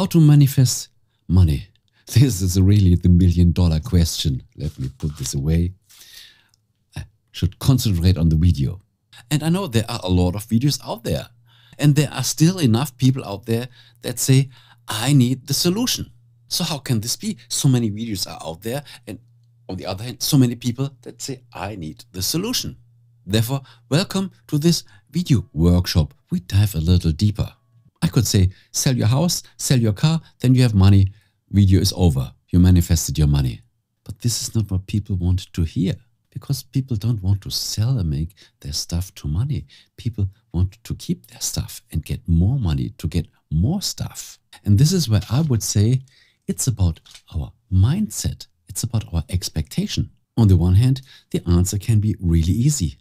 How to manifest money? This is really the million dollar question. Let me put this away. I should concentrate on the video. And I know there are a lot of videos out there. And there are still enough people out there that say, I need the solution. So how can this be? So many videos are out there. And on the other hand, so many people that say, I need the solution. Therefore, welcome to this video workshop. We dive a little deeper. I could say, sell your house, sell your car, then you have money. Video is over. You manifested your money. But this is not what people want to hear because people don't want to sell and make their stuff to money. People want to keep their stuff and get more money to get more stuff. And this is where I would say it's about our mindset. It's about our expectation. On the one hand, the answer can be really easy.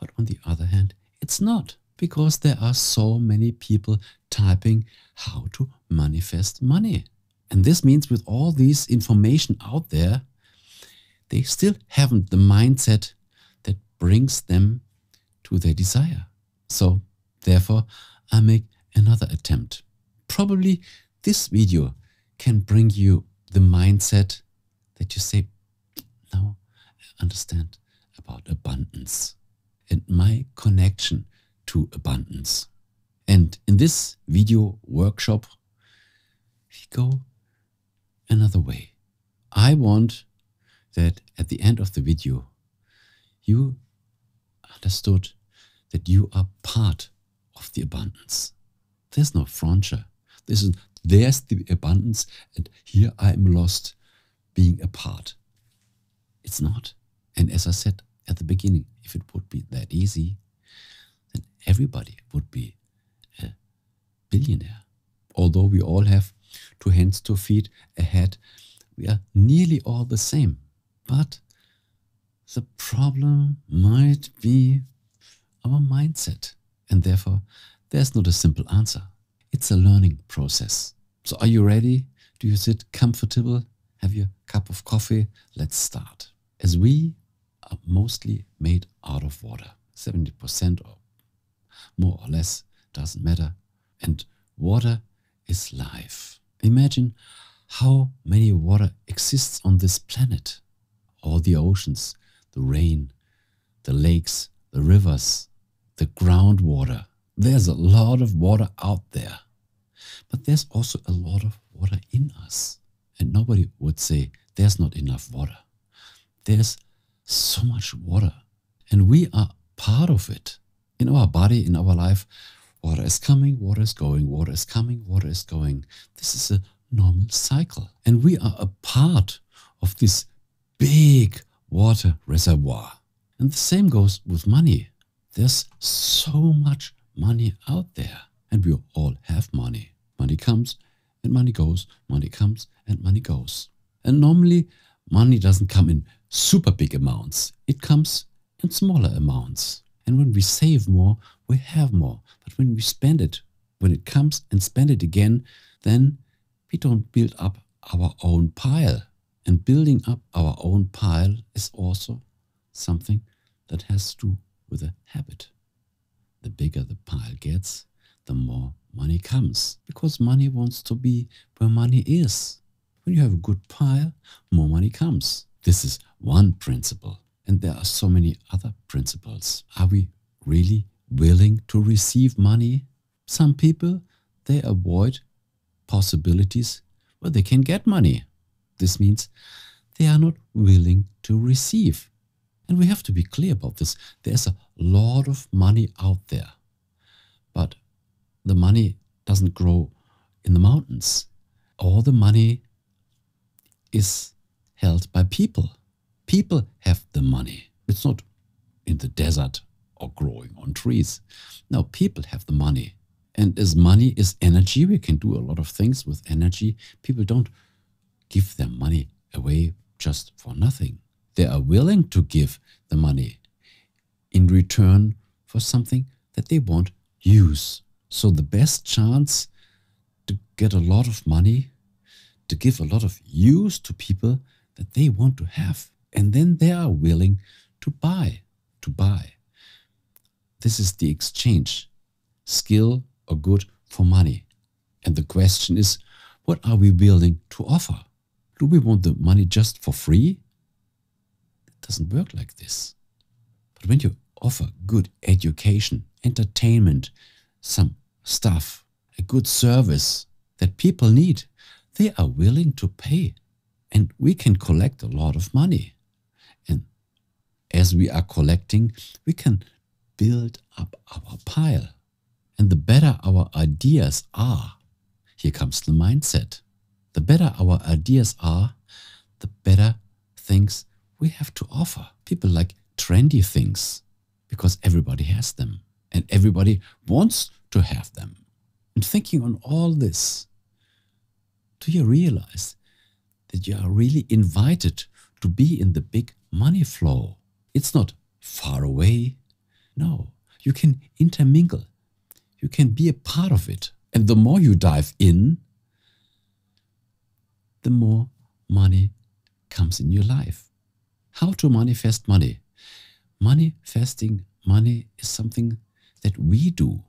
But on the other hand, it's not because there are so many people typing how to manifest money. And this means with all this information out there, they still haven't the mindset that brings them to their desire. So therefore, I make another attempt. Probably this video can bring you the mindset that you say, now I understand about abundance and my connection to abundance. And in this video workshop, we go another way. I want that at the end of the video, you understood that you are part of the abundance. There's no frontier. This is there's the abundance, and here I am lost being a part. It's not. And as I said at the beginning, if it would be that easy, then everybody would be billionaire. Although we all have two hands, two feet, a head, we are nearly all the same. But the problem might be our mindset. And therefore, there's not a simple answer. It's a learning process. So are you ready? Do you sit comfortable? Have your cup of coffee? Let's start. As we are mostly made out of water, 70% or more or less, doesn't matter. And water is life. Imagine how many water exists on this planet. All the oceans, the rain, the lakes, the rivers, the groundwater. There's a lot of water out there. But there's also a lot of water in us. And nobody would say there's not enough water. There's so much water. And we are part of it. In our body, in our life, water is coming, water is going, water is coming, water is going. This is a normal cycle. And we are a part of this big water reservoir. And the same goes with money. There's so much money out there, and we all have money. Money comes and money goes, money comes and money goes. And normally, money doesn't come in super big amounts, it comes in smaller amounts. And when we save more, we have more. But when we spend it, when it comes and spend it again, then we don't build up our own pile. And building up our own pile is also something that has to do with a habit. The bigger the pile gets, the more money comes. Because money wants to be where money is. When you have a good pile, more money comes. This is one principle. And there are so many other principles. Are we really willing to receive money? Some people, they avoid possibilities where they can get money. This means they are not willing to receive. And we have to be clear about this. There's a lot of money out there. But the money doesn't grow in the mountains. All the money is held by people. People have the money. It's not in the desert or growing on trees. Now, people have the money. And as money is energy, we can do a lot of things with energy. People don't give their money away just for nothing. They are willing to give the money in return for something that they want use. So the best chance to get a lot of money, to give a lot of use to people that they want to have. And then they are willing to buy, to buy. This is the exchange. Skill or good for money. And the question is, What are we willing to offer? Do we want the money just for free? It doesn't work like this. But when you offer good education, entertainment, some stuff, a good service that people need, they are willing to pay. And we can collect a lot of money. And as we are collecting, we can build up our pile. And the better our ideas are, here comes the mindset. The better our ideas are, the better things we have to offer. People like trendy things because everybody has them and everybody wants to have them. And thinking on all this, do you realize that you are really invited to be in the big money flow? It's not far away. No, you can intermingle. You can be a part of it. And the more you dive in, the more money comes in your life. How to manifest money? Manifesting money is something that we do,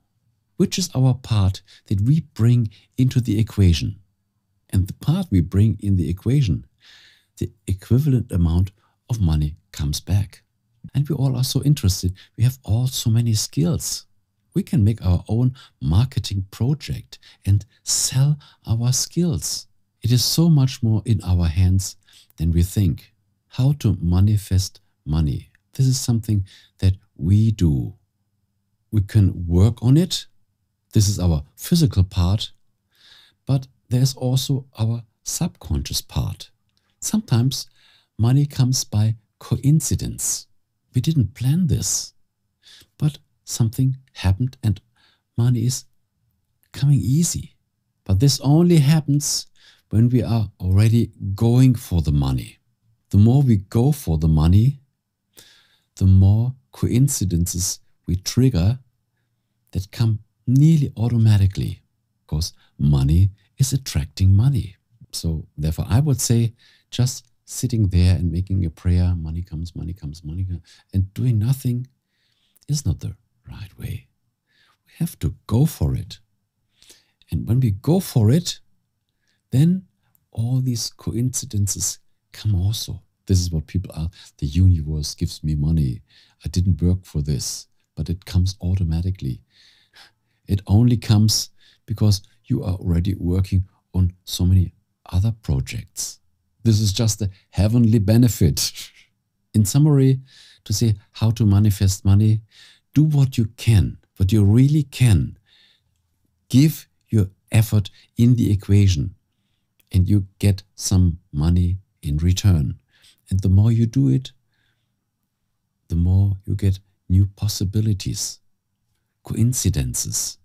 which is our part that we bring into the equation. And the part we bring in the equation, the equivalent amount of money comes back. And we all are so interested. We have all so many skills. We can make our own marketing project and sell our skills. It is so much more in our hands than we think. How to manifest money. This is something that we do. We can work on it. This is our physical part. But there's also our subconscious part. Sometimes money comes by coincidence. We didn't plan this, but something happened and money is coming easy. But this only happens when we are already going for the money. The more we go for the money, the more coincidences we trigger that come nearly automatically because money is attracting money. So therefore I would say just sitting there and making a prayer, money comes, money comes, money comes, and doing nothing is not the right way. We have to go for it. And when we go for it, then all these coincidences come also. This is what people are. The universe gives me money. I didn't work for this, but it comes automatically. It only comes because you are already working on so many other projects. This is just a heavenly benefit. In summary, to say how to manifest money, do what you can, what you really can. Give your effort in the equation and you get some money in return. And the more you do it, the more you get new possibilities, coincidences.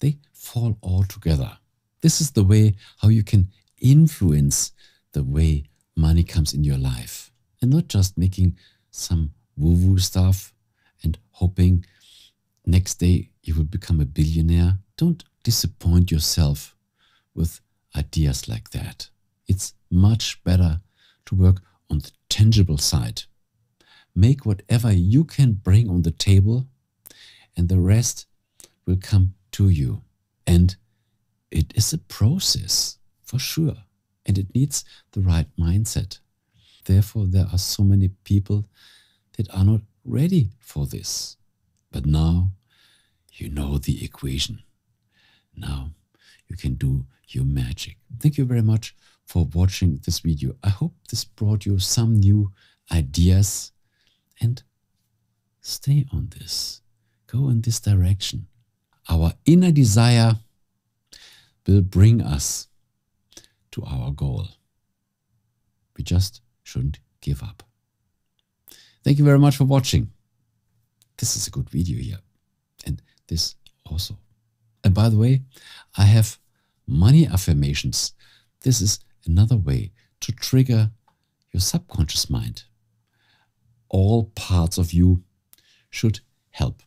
They fall all together. This is the way how you can influence the way money comes in your life and not just making some woo-woo stuff and hoping next day you will become a billionaire. Don't disappoint yourself with ideas like that. It's much better to work on the tangible side. Make whatever you can bring on the table and the rest will come to you. And it is a process for sure. And it needs the right mindset. Therefore, there are so many people that are not ready for this. But now you know the equation. Now you can do your magic. Thank you very much for watching this video. I hope this brought you some new ideas and stay on this. Go in this direction. Our inner desire will bring us to our goal. We just shouldn't give up. Thank you very much for watching. This is a good video here. And this also. And by the way, I have money affirmations. This is another way to trigger your subconscious mind. All parts of you should help